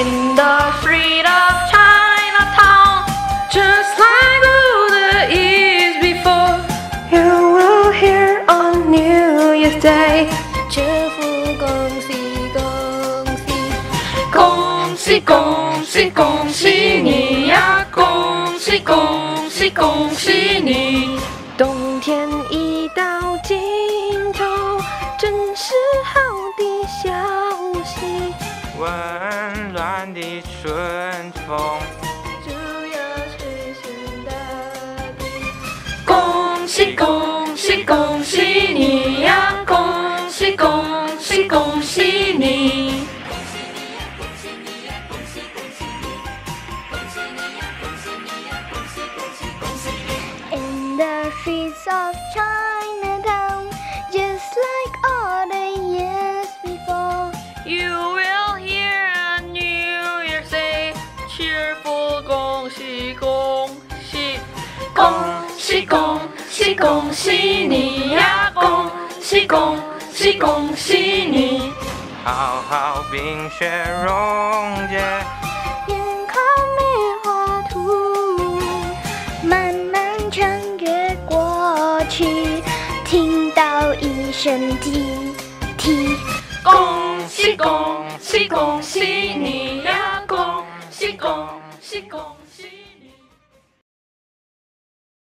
In the street of Chinatown, just like all the years before, you will hear on New Year's Day. Gong si gong si gong si ni ya, gong si gong si gong si ni. 真是好的消息。温暖的春风，祝要实现大地。恭喜恭喜恭喜你呀！恭喜恭喜恭喜你！In the streets of Chinatown, just like 喜恭喜恭喜恭喜恭喜你呀！恭喜恭喜恭喜你！好好冰雪融解，眼看梅花吐，慢慢穿越过去，听到一声鸡啼。恭喜恭喜恭喜你呀！恭喜恭喜！